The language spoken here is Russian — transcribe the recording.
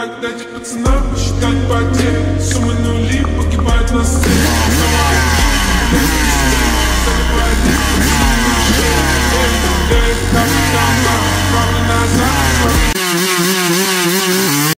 Так дайте пацанам посчитать потери Суммы нули погибают на сцене.